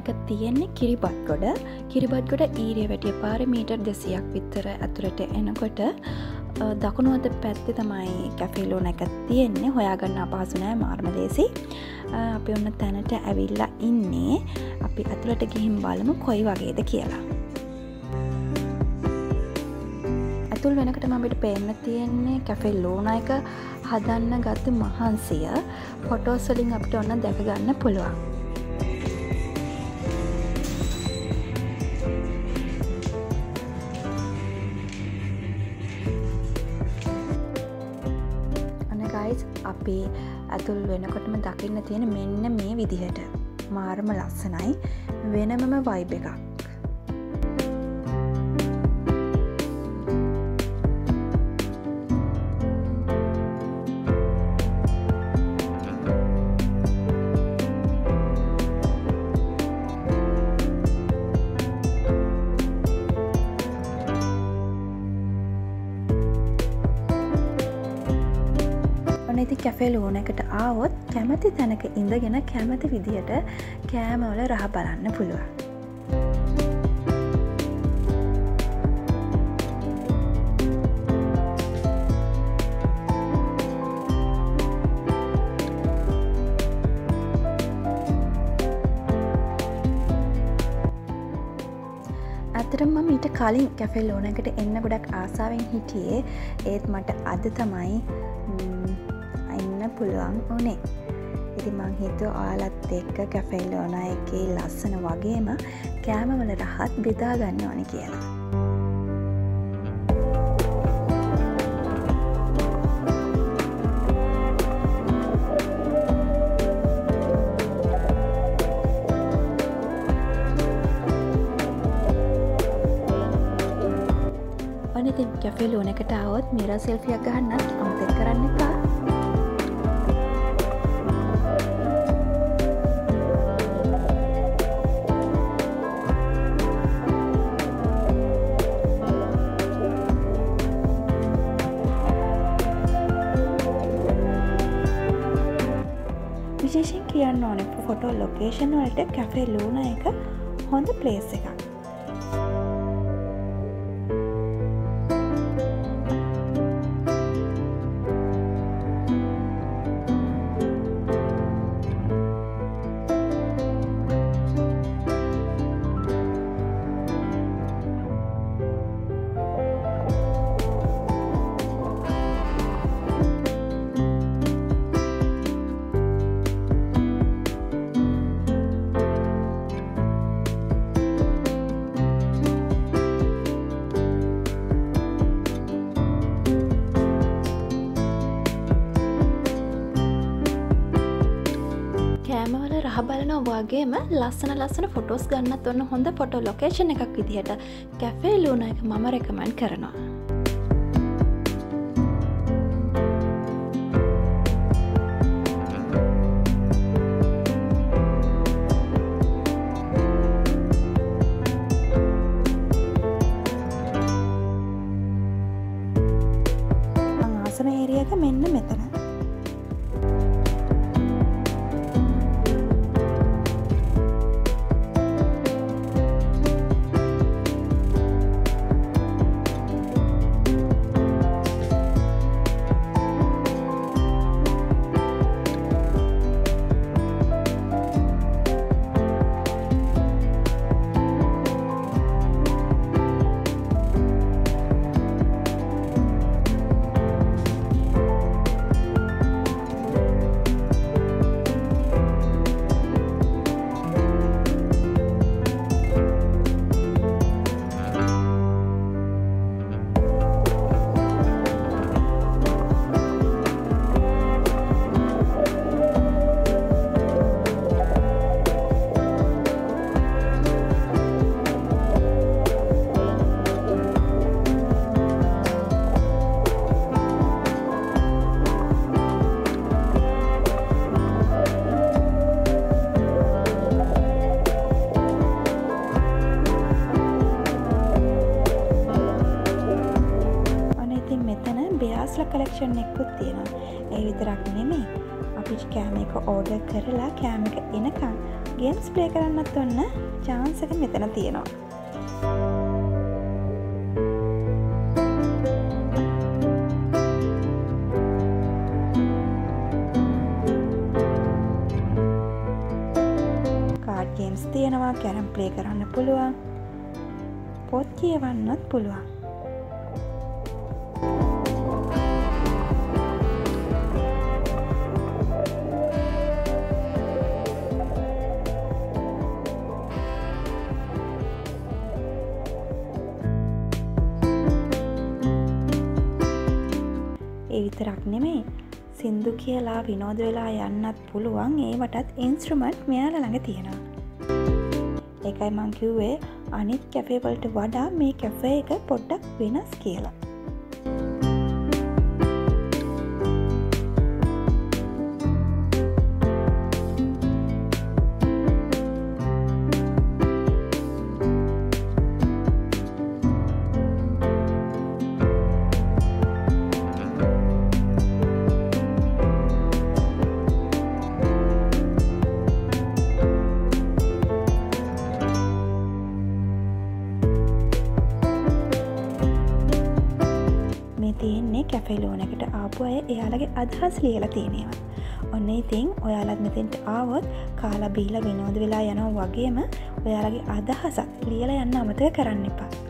Cafe ලෝන එක තියෙන්නේ කිරිබත් ගොඩ. කිරිබත් ගොඩ ඊරිය වැටිය පාර මීටර් දෙසියක් විත්තර ඇතුළට එනකොට දකුණුවද පැත්ති තමයි කැෆේලෝන එක තියෙන්නේ. හොයාගන්න අපහසුනෑ මාර්මදේසි අපි ඔන්න තැනට ඇවිල්ලා ඉන්නේ. අපි ඇතුළට ගිහිම් බලමු කොයි වගේද කියලා. ඇතුල් වෙනකට මබිට පේන්න තියෙන්නේ කැෆෙල් ලෝන එක හදන්න ගත්ත මහන්සිය. ෆොටෝස්වලින් අපිට ඔන්න දැකගන්න පුළුවන්. අපි ඇතුල් වෙනකොටම දකින්න තියෙන මෙන්න මේ විදිහට. මාර්ම ලස්සනයි. වෙනමම වයිබ එකක්. ඉති කැෆේ ලෝනකට ආවොත් කැමති තැනක ඉඳගෙන කැමති විදිහට කෑමවල රහ බලන්න පුළුවන්. ඇතරම මීට කලින් කැෆෙල් ඕනකට එන්න ගොඩක් ආසාාවෙන් හිටියේ ඒත් මට අද තමයි ඉන්න පුළුවන් ඕනේ ඉති මං හිතුව ආලත් එක්ක කැෆෙල් ඕන එක ලස්සන වගේම කෑමවල රහත් බෙදා ගන්න ඕන කියලා. ඉතින් කැෆේ ලෝන එකට අවොත් මිර සෙල්ෆියක් ගහන්නත් අමතක කරන්න එපා. කියන්න ඕන. ෆොටෝ ලොකේෂන් වලට කැෆේ ලූන එක හොඳ ප්ලේස් එකක්. වගේම ලස්සන ලස්සන ෆොටෝස් ගන්නත් ඔන්න හොඳ ෆොටෝ ලොකේෂන් එකක් විදිහට කැෆේ ලූන එක මම රැකමන් කරනවා. ආසම ඒරියක මෙන්න මෙතන. තියෙනවා ඒ විතරක් නෙමේ අපි කෑම එක ඕඩ කරලා කෑම එක එනකම් ගේම්ස් ප්ලේ කරන්නත් ඔන්න චාන්සක මෙතන තියෙනවා. කාඩ් ගේම්ස් තියෙනවා කැරම් ප්ලේ කරන්න පුළුවන්. පොත් කියවන්නත් පුළුවන්. ඒ විතරක් නෙමේ සින්දු කියලා විනෝද වෙලා යන්නත් පුළුවන් ඒවටත් ඉන්ස්ට්‍රමට් මෙයාල ළඟ තියෙනවා. එකයි මංකිව්වේ අනිත් කැෆේවලට වඩා මේ කැෆේ එක පොඩ්ඩක් වෙනස් කියලා. කැෆෙලෝනකට ආපු අය එයාලගේ අදහස් ලියල තියෙනවා. ඔන්න ඉතින් ඔයාලත් මෙතෙන්ට ආවොත් කාලා බීල විනෝද වෙලා යනව වගේම ඔයාලගේ අදහසත් ලියල යන්න අමතක කරන්න එපා.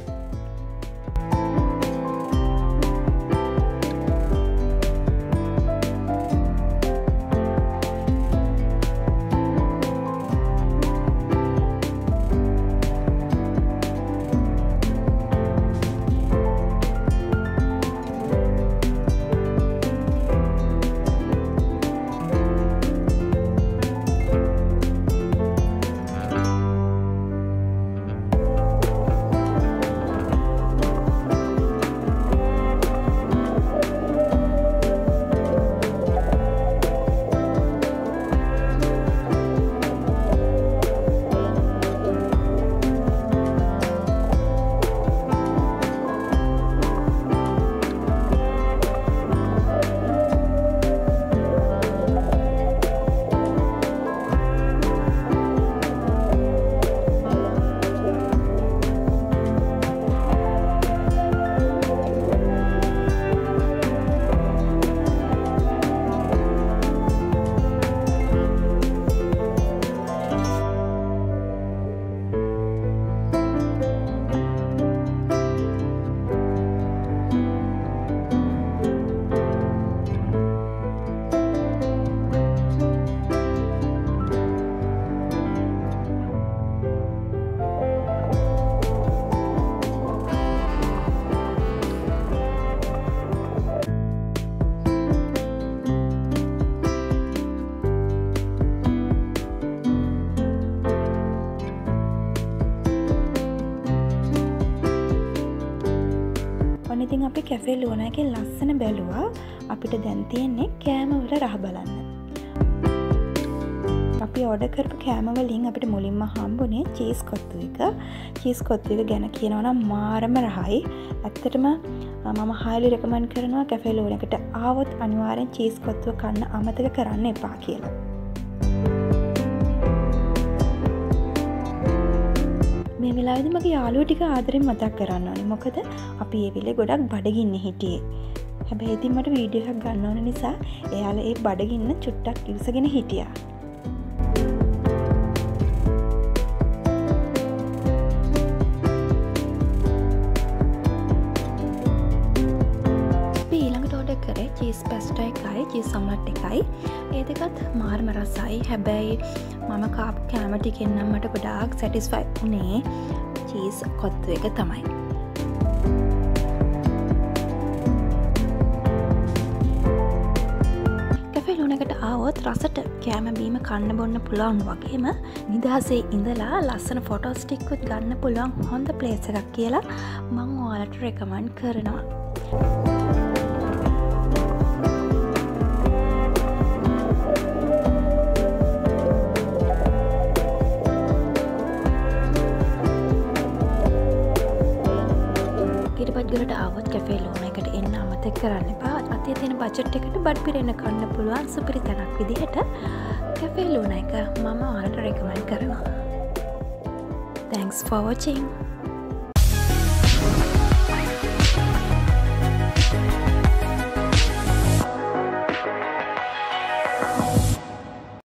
අපි කැෆේ ලෝනයකින් ලස්සන බැලුවා. අපිට දැන්තියෙන්නේ කෑමවල රහ බලන්න. අපි ඔඩ කරපු කෑමවලින් අපිට මුලින්ම හම්බුනේ චීස් කොත්තු එක. චීස් කොත්තු එක ගැන කියනවනම් මාරම රහයි. ඇත්තටම මම හාලි රකමන් කරනවා කැෆේ ලෝනකට ආවොත් අනිවාරෙන් චීස් කොත්තුව කන්න අමතක කරන්න එපා කියලා. මේ වෙලාද මගේ යාලුව ටික ආදරෙන් මතක් කරන්න ඕනි. මොකද අපි ඒ වෙලේ ගොඩක් බඩගින්න හිටියේ. හැබැයි ඉතින් මට වීඩියෝ එකක් ගන්න ඕන නිසා එයාල ඒ බඩගින්න චුට්ටක් ඉවසගෙන හිටියා. මාර්ම රසයි හැබැයි මම කාප් කෑමටිකෙන්නම් මට ගොඩාක් සැටිස්ෆයි වනේ චීස් කොත්තු එක තමයි ලුණකට ආවොත් රසට කෑමබීම කන්න බොන්න පුළවන් වගේම නිදහසේ ඉඳලා ලස්සන ෆොටෝස්ටික්කුත් ගන්න පුළුවන් හොඳ පලේස එකක් කියලා මං ඕලට රෙකමන්් කරනවා. ගිරිපත්ගලට ආවත් කැෆේ ලෝන එකට එන්න අමතක් කරන්න පා අති කට්ටිය තියෙන බජට් එකට බඩ් පිරෙන කන්න පුළුවන් සුපිරි තැනක් විදිහට කැෆේ ලූන එක මම ආලට රෙකමෙන්් කරනවා. තැන්ක්ස් ෆෝචිං